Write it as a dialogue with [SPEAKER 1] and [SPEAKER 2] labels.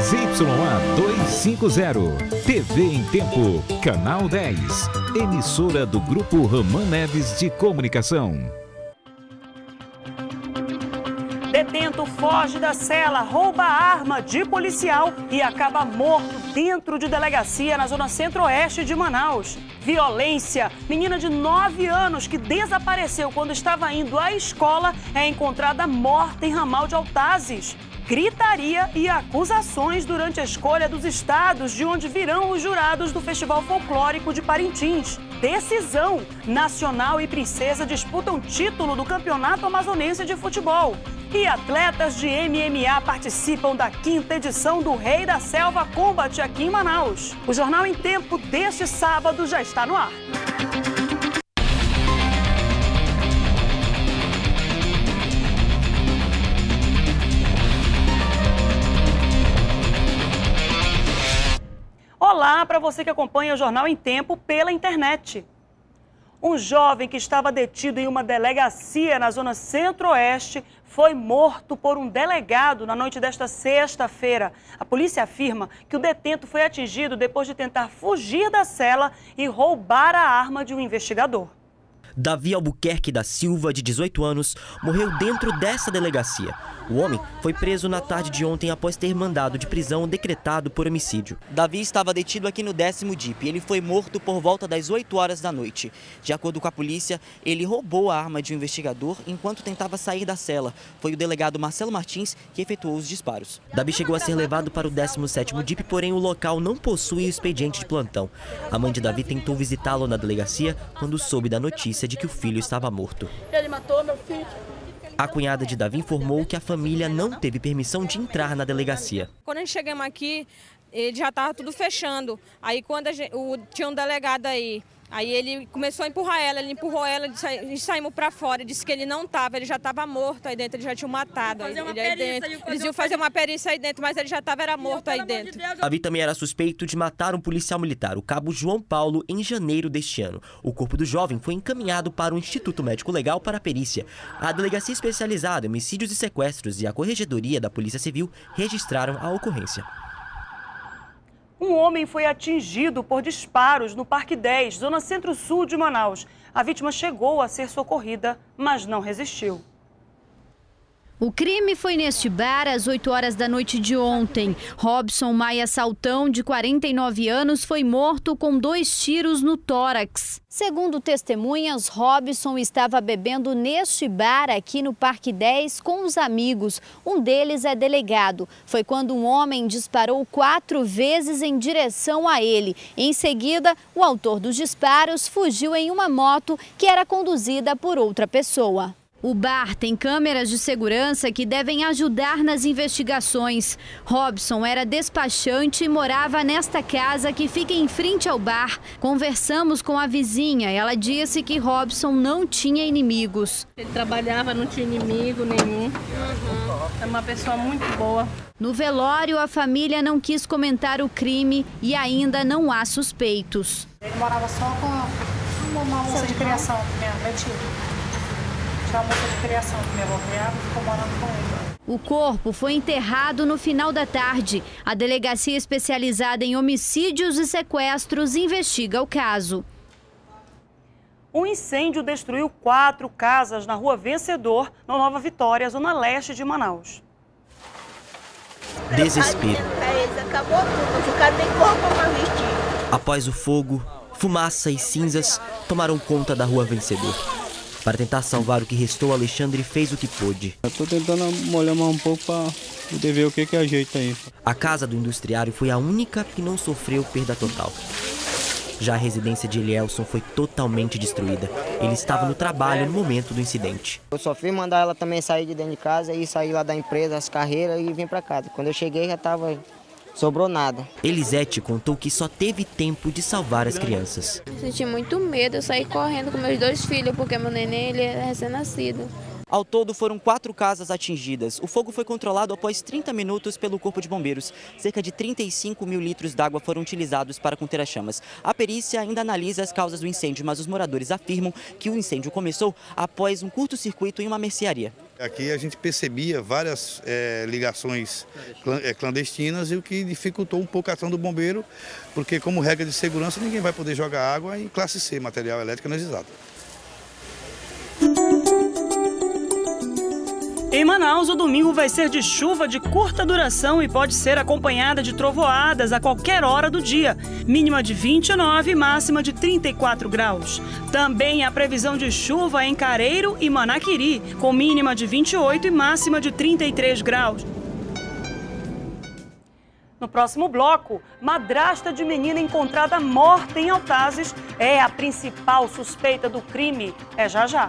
[SPEAKER 1] ZYA 250. TV em Tempo. Canal 10. Emissora do Grupo Raman Neves de Comunicação.
[SPEAKER 2] Detento foge da cela, rouba arma de policial e acaba morto dentro de delegacia na zona centro-oeste de Manaus. Violência. Menina de 9 anos que desapareceu quando estava indo à escola é encontrada morta em ramal de Altazes. Gritaria e acusações durante a escolha dos estados de onde virão os jurados do Festival Folclórico de Parintins. Decisão. Nacional e Princesa disputam título do Campeonato Amazonense de Futebol. E atletas de MMA participam da quinta edição do Rei da Selva Combat aqui em Manaus. O Jornal em Tempo deste sábado já está no ar. Para você que acompanha o Jornal em Tempo pela internet. Um jovem que estava detido em uma delegacia na zona centro-oeste foi morto por um delegado na noite desta sexta-feira. A polícia afirma que o detento foi atingido depois de tentar fugir da cela e roubar a arma de um investigador.
[SPEAKER 3] Davi Albuquerque da Silva, de 18 anos, morreu dentro dessa delegacia. O homem foi preso na tarde de ontem após ter mandado de prisão decretado por homicídio. Davi estava detido aqui no décimo DIP. Ele foi morto por volta das 8 horas da noite. De acordo com a polícia, ele roubou a arma de um investigador enquanto tentava sair da cela. Foi o delegado Marcelo Martins que efetuou os disparos. Davi chegou a ser levado para o 17º DIP, porém o local não possui o expediente de plantão. A mãe de Davi tentou visitá-lo na delegacia quando soube da notícia de que o filho estava morto.
[SPEAKER 4] Ele matou meu filho.
[SPEAKER 3] A cunhada de Davi informou que a família não teve permissão de entrar na delegacia.
[SPEAKER 5] Quando a gente chegamos aqui, ele já estava tudo fechando. Aí quando gente, o, tinha um delegado aí, aí ele começou a empurrar ela, ele empurrou ela e saímos para fora. Disse que ele não estava, ele já estava morto aí dentro, ele já tinha matado. Aí, ele aí dentro. Eles iam fazer uma perícia aí dentro, mas ele já estava era morto aí dentro.
[SPEAKER 3] Davi também era suspeito de matar um policial militar, o cabo João Paulo, em janeiro deste ano. O corpo do jovem foi encaminhado para o Instituto Médico Legal para a perícia. A delegacia especializada em homicídios e sequestros e a corregedoria da Polícia Civil registraram a ocorrência.
[SPEAKER 2] Um homem foi atingido por disparos no Parque 10, zona centro-sul de Manaus. A vítima chegou a ser socorrida, mas não resistiu.
[SPEAKER 6] O crime foi neste bar às 8 horas da noite de ontem. Robson Maia Saltão, de 49 anos, foi morto com dois tiros no tórax. Segundo testemunhas, Robson estava bebendo neste bar aqui no Parque 10 com os amigos. Um deles é delegado. Foi quando um homem disparou quatro vezes em direção a ele. Em seguida, o autor dos disparos fugiu em uma moto que era conduzida por outra pessoa. O bar tem câmeras de segurança que devem ajudar nas investigações. Robson era despachante e morava nesta casa que fica em frente ao bar. Conversamos com a vizinha. Ela disse que Robson não tinha inimigos.
[SPEAKER 4] Ele trabalhava, não tinha inimigo nenhum. Uhum. É uma pessoa muito boa.
[SPEAKER 6] No velório, a família não quis comentar o crime e ainda não há suspeitos.
[SPEAKER 7] Ele morava só com uma moça de criação, minha, meu tio tinha uma moça de criação que me criava e ficou morando com ele.
[SPEAKER 6] O corpo foi enterrado no final da tarde. A delegacia especializada em homicídios e sequestros investiga o caso.
[SPEAKER 2] Um incêndio destruiu quatro casas na rua Vencedor, na Nova Vitória, zona leste de Manaus.
[SPEAKER 3] Desespero.
[SPEAKER 4] Acabou tudo, ficar nem corpo para vestir.
[SPEAKER 3] Após o fogo, fumaça e cinzas tomaram conta da rua Vencedor. Para tentar salvar o que restou, Alexandre fez o que pôde.
[SPEAKER 8] Eu tô tentando molhar mais um pouco para poder ver o que que ajeita aí.
[SPEAKER 3] A casa do industriário foi a única que não sofreu perda total. Já a residência de Elielson foi totalmente destruída. Ele estava no trabalho no momento do incidente.
[SPEAKER 9] Eu só fui mandar ela também sair de dentro de casa e sair lá da empresa, as carreiras e vir para casa. Quando eu cheguei já estava sobrou nada.
[SPEAKER 3] Elisete contou que só teve tempo de salvar as crianças.
[SPEAKER 10] Senti muito medo, eu saí correndo com meus dois filhos, porque meu neném ele é recém-nascido.
[SPEAKER 3] Ao todo, foram quatro casas atingidas. O fogo foi controlado após 30 minutos pelo Corpo de Bombeiros. Cerca de 35 mil litros d'água foram utilizados para conter as chamas. A perícia ainda analisa as causas do incêndio, mas os moradores afirmam que o incêndio começou após um curto-circuito em uma mercearia.
[SPEAKER 11] Aqui a gente percebia várias é, ligações é, clandestinas e o que dificultou um pouco a ação do bombeiro, porque como regra de segurança ninguém vai poder jogar água em classe C, material elétrico energizado.
[SPEAKER 2] Em Manaus, o domingo vai ser de chuva de curta duração e pode ser acompanhada de trovoadas a qualquer hora do dia, mínima de 29 e máxima de 34 graus. Também há previsão de chuva em Careiro e Manaquiri, com mínima de 28 e máxima de 33 graus. No próximo bloco, madrasta de menina encontrada morta em Altazes é a principal suspeita do crime. É já já.